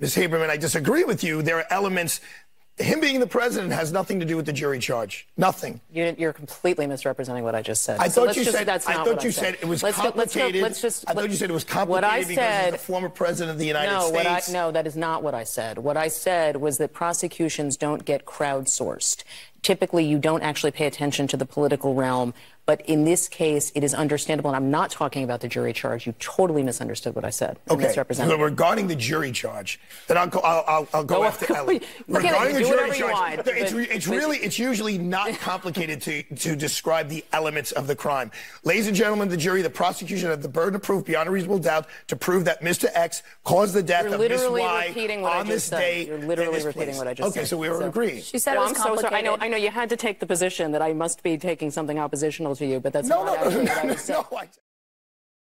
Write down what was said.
Ms. Haberman, I disagree with you. There are elements. Him being the president has nothing to do with the jury charge. Nothing. You, are completely misrepresenting what I just said. I so thought you just, said. That's I not thought what you I said. it was let's complicated. Go, let's, go, let's just. I thought you said it was complicated what I because said, the former president of the United no, States. What I, no, that is not what I said. What I said was that prosecutions don't get crowdsourced. Typically, you don't actually pay attention to the political realm. But in this case, it is understandable. And I'm not talking about the jury charge. You totally misunderstood what I said. Okay. So regarding the jury charge, then I'll go. I'll, I'll, I'll go no, after Ellen. Regarding the jury charge, it's, it's really, it's usually not complicated to to describe the elements of the crime. Ladies and gentlemen, the jury, the prosecution have the burden of proof beyond a reasonable doubt to prove that Mr. X caused the death You're of Miss Y on this said. day. You're literally repeating place. what I just okay, said. Okay, so we were so, agreeing. She said well, it was I'm so complicated. sorry. I know. I know you had to take the position that I must be taking something oppositional to you, but that's no, not no, actually no, what I was saying. no, I